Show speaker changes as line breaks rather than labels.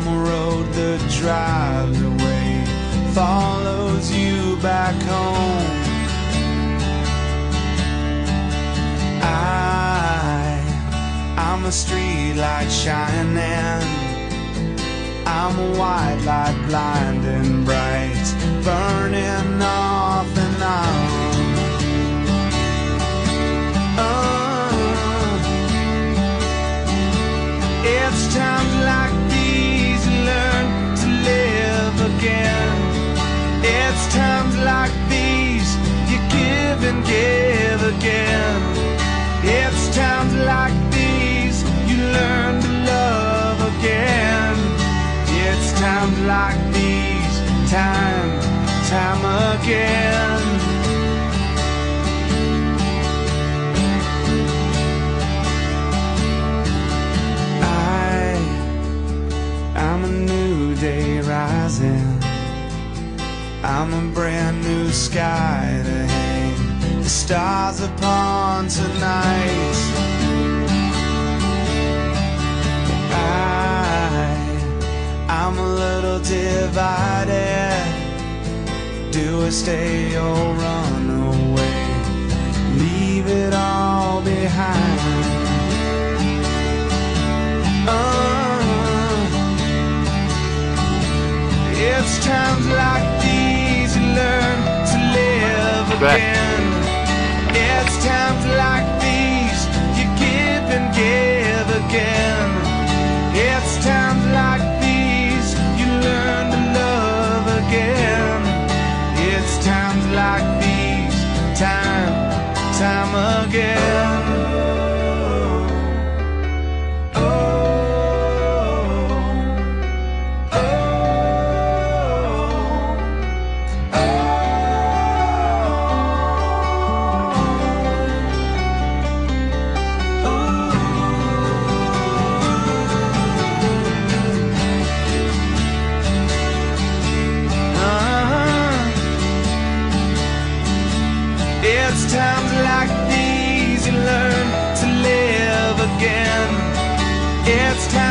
I'm a road that drives away, follows you back home. I, I'm a street light shining. I'm a white light blinding bright, burning again. It's times like these you learn to love again. It's times like these, time, time again. I, I'm a new day rising. I'm a brand new sky the stars upon tonight. I, I'm a little divided. Do I stay or run away? Leave it all behind. Uh, it's times like these you learn to live again. Time, time again. It's times like these you learn to live again. It's times